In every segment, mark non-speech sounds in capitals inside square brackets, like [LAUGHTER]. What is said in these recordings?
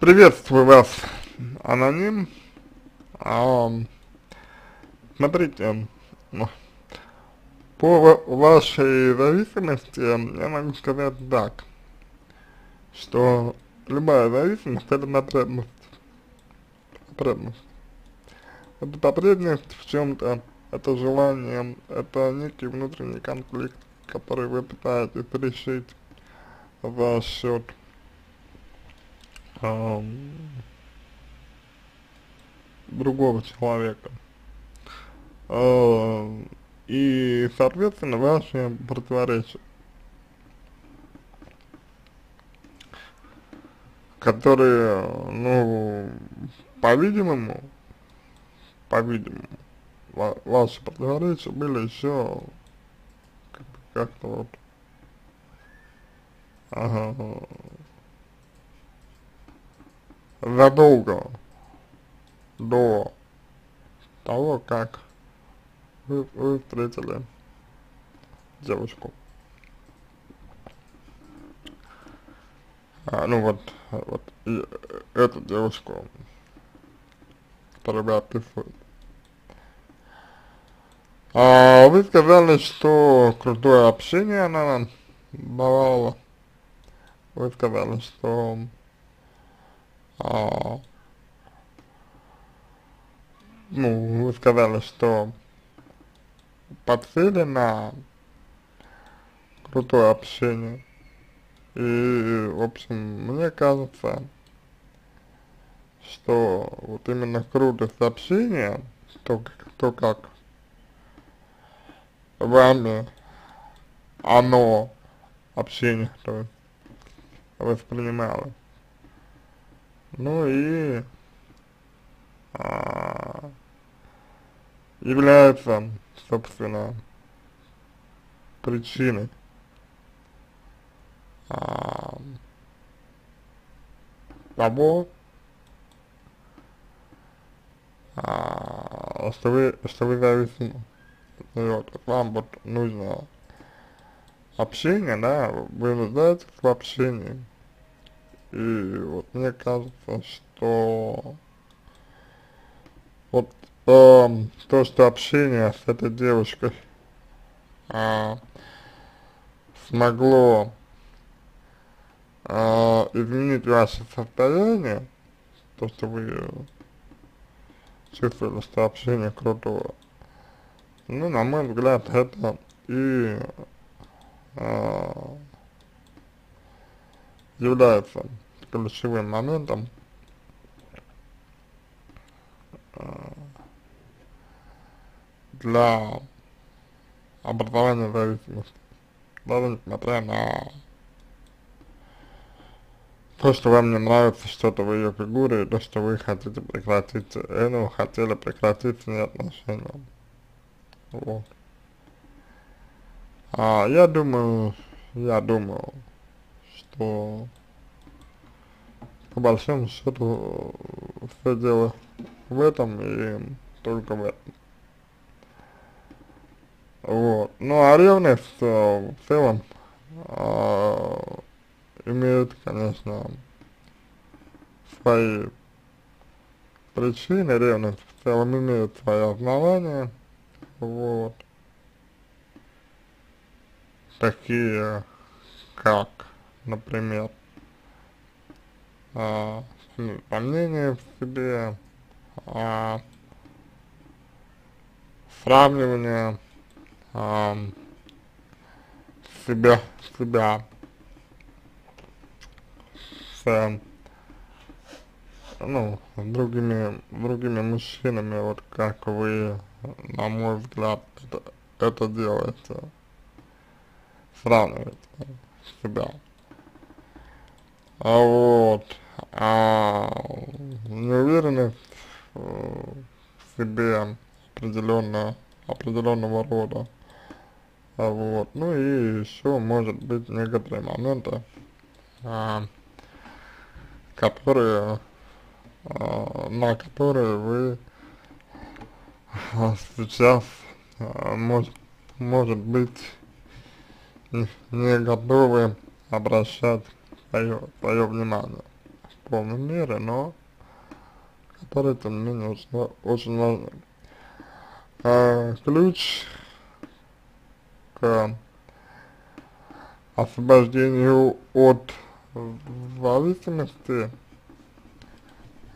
Приветствую вас, аноним. А, смотрите, по вашей зависимости я могу сказать так, что любая зависимость это потребность. Потребность. Это потребность в чем-то, это желание, это некий внутренний конфликт, который вы пытаетесь решить за счет другого человека. И, соответственно, ваши противоречия, которые, ну, по-видимому, по-видимому, ваши противоречия были еще как-то вот задолго до того, как вы, вы встретили девушку. А, ну вот, вот и эту девушку, которую вы. А, вы сказали, что крутое общение она нам давала. Вы сказали, что а, ну, вы сказали, что подсели на крутое общение. И, в общем, мне кажется, что вот именно крутость общения, то, то как вами оно, общение, то воспринималось. Ну и а, является, собственно, причиной а, того, а, что вы, что вы зависимы. Вот, вам вот нужно общение, да, вы нуждаетесь в общении. И вот мне кажется, что вот э, то, что общение с этой девушкой э, смогло э, изменить ваше состояние, то, что вы чувствовали, что общение крутое, ну, на мой взгляд, это и э, является ключевым моментом э, для образования зависимости, даже несмотря на то, что вам не нравится что-то в ее фигуре, и то, что вы хотите прекратить, э, ну, хотели прекратить с ней отношения. Вот. А, я думаю, я думаю, что по большому счету все дело в этом и только в этом. Вот. Ну а ревность э, в целом э, имеет, конечно, свои причины, ревность в целом имеет свои основания, вот. Такие, как, например, а, сомнения в себе, а, сравнивание а, себя, себя с ну, с другими, другими мужчинами, вот как вы, на мой взгляд, это, это делаете, сравниваете себя. А вот, а неуверенность в себе определенно, определенного рода. А вот, ну и еще может быть некоторые моменты, а, которые а, на которые вы а, сейчас а, может, может быть не готовы обращать свое, свое внимание в полной мере, но который, тем не менее, очень, очень важный. А, ключ к освобождению от зависимости,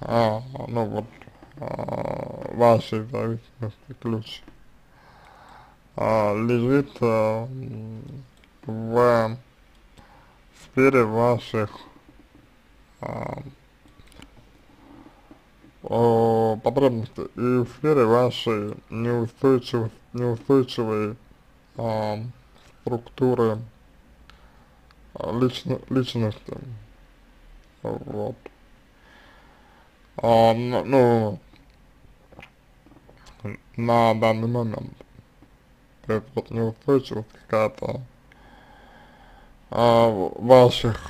а, ну вот, а, вашей зависимости ключ, а, лежит а, в сфере ваших а, о, потребности и в сфере вашей неустойчивой, а, структуры лично, личности. Вот. А, ну, на данный момент. То вот неустойчивость какая-то а, ваших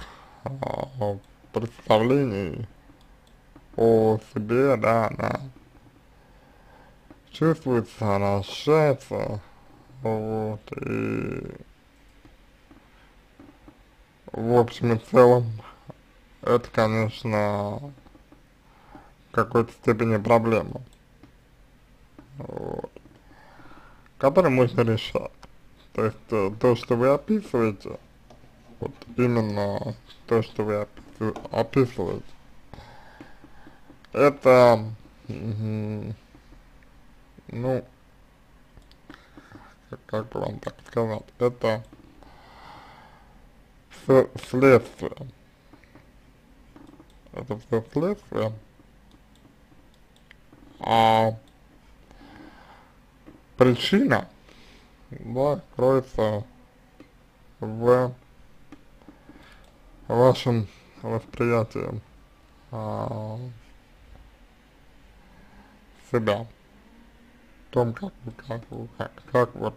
а, представлений о себе, да, она чувствуется, она ощущается, вот, и в общем и целом, это, конечно, в какой-то степени проблема, вот, которую можно решать. То есть то, то, что вы описываете, вот именно то, что вы описываете, это, ну, как вам так сказать, это следствие. Это все следствие. А причина, да, кроется в вашем восприятии а, себя, в том, как, как, как, как вот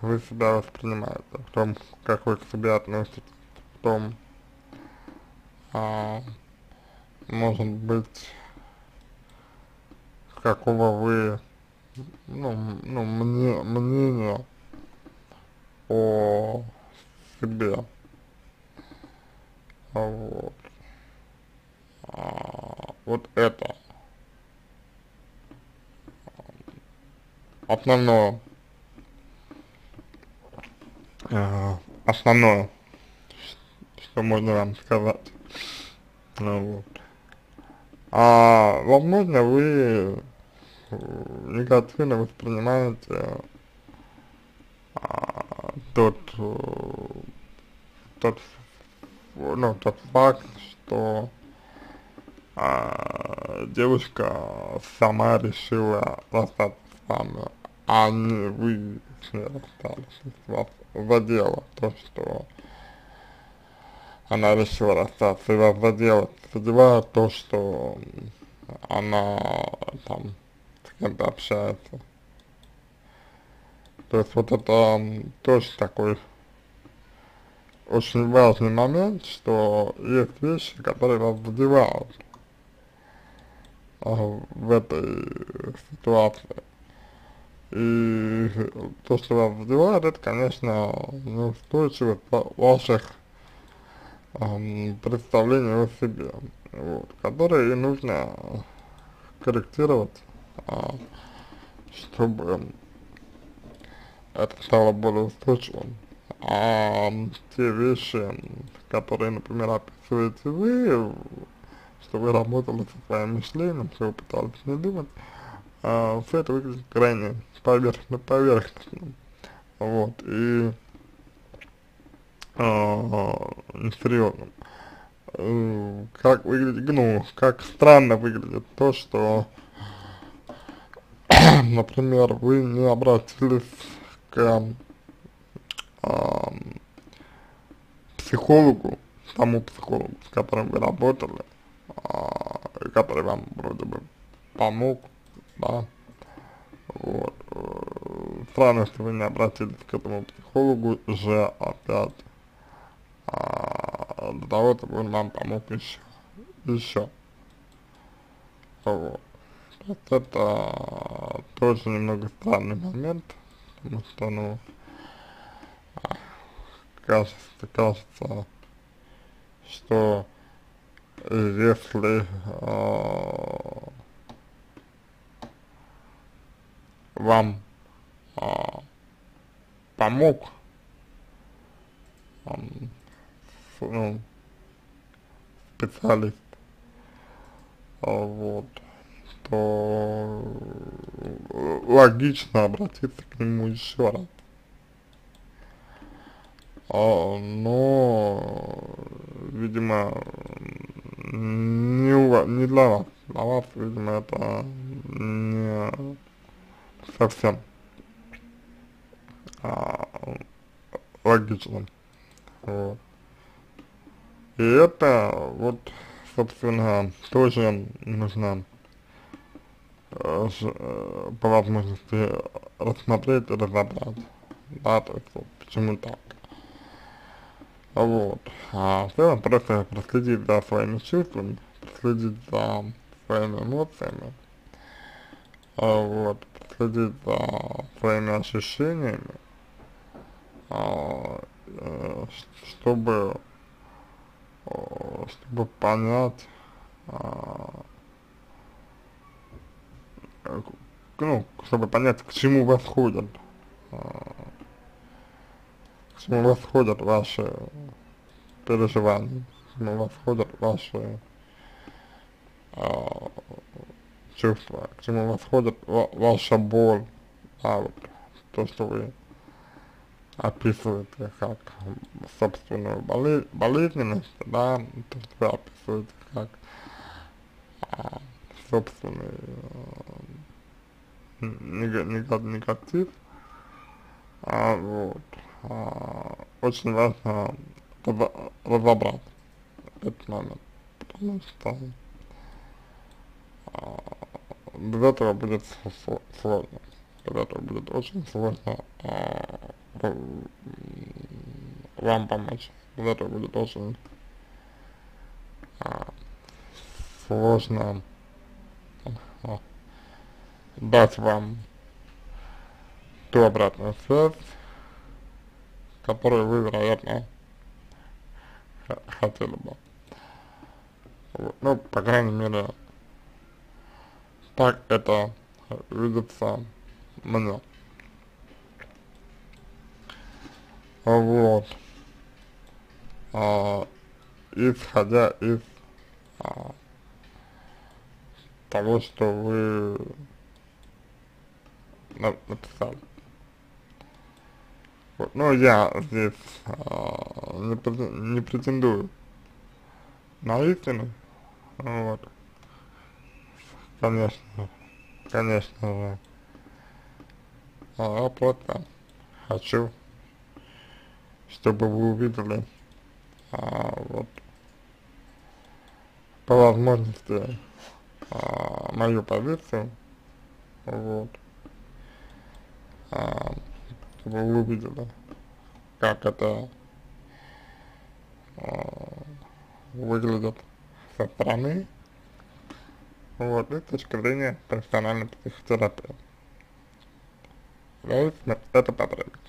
вы себя воспринимаете, в том, как вы к себе относитесь, в том, а, может быть, какого вы, ну, ну мне, мнения о себе, вот, а, вот это. Основное, э, основное, что можно вам сказать. Ну, вот. А возможно вы негативно воспринимаете а, тот, тот, ну, тот факт, что а, девушка сама решила расстаться с вами, а не вы с ней расстались, вас задело то, что она решила расстаться, и вас задело, задевает то, что она там с кем-то общается. То есть вот это тоже такой очень важный момент, что есть вещи, которые вас задевают а, в этой ситуации. И то, что вас задевает, это, конечно, неустойчивость ваших эм, представлений о себе, вот, которые и нужно корректировать, а, чтобы это стало более устойчивым. А те вещи, которые, например, описываете вы, что вы работали со своим мышлением, что вы пытались не думать, а, все это выглядит крайне поверхностно, поверхностно. Вот, и а, несерьезным. Э, как выглядит, ну, как странно выглядит то, что, [COUGHS] например, вы не обратились к психологу, тому психологу, с которым вы работали, а, который вам вроде бы помог, да, вот. Странно, что вы не обратились к этому психологу же опять а, для того, чтобы он вам помог еще, еще. Вот. Это тоже немного странный момент, потому что, ну, кажется, кажется, что если э, вам э, помог э, ну, специалист, э, вот, то логично обратиться к нему еще раз. А, но, видимо, не, у, не для вас, для вас, видимо, это не совсем а, логично. Вот. И это вот, собственно, тоже нужно э, э, по возможности рассмотреть и разобрать. Да, то есть вот, почему так. Вот. А в просто проследить за своими чувствами, проследить за своими эмоциями, а вот, проследить за своими ощущениями, а, э, чтобы, чтобы понять, а, ну, чтобы понять, к чему восходят а, чему восходят ваши переживания, чему восходят ваши э, чувства, к чему восходит ва ваша боль, а вот то, что вы описываете как собственную боле болезненность, да, то, что вы описываете как а, собственный э, негатив, а, вот, очень важно разобрать этот момент, потому что а, без этого будет сложно, без этого будет очень сложно а, вам помочь, без этого будет очень а, сложно а, дать вам ту обратную связь, которые вы, вероятно, хотели бы. Ну, по крайней мере, так это видится мне. Вот. А, исходя из а, того, что вы написали. Вот, ну, я здесь а, не, не претендую на истину, вот, конечно, конечно же, а просто хочу, чтобы вы увидели, а, вот, по возможности, а, мою позицию, вот, а, чтобы вы увидели, как это э, выглядит со стороны, вот, и с точки зрения профессиональной психотерапии. Есть это потребность.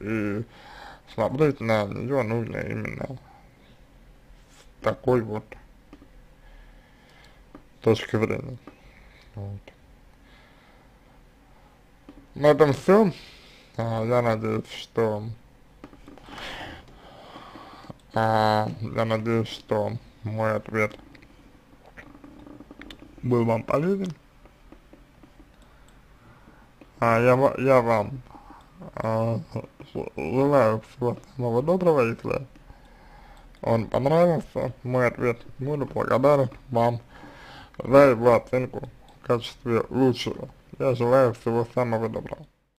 И смотреть на нее нужно именно с такой вот точки зрения. Вот. На этом все. А, я надеюсь, что а, я надеюсь, что мой ответ был вам полезен. А я, я вам а, желаю всего самого доброго, если он понравился, мой ответ, буду благодарен вам за его оценку в качестве лучшего. Я желаю всего самого доброго.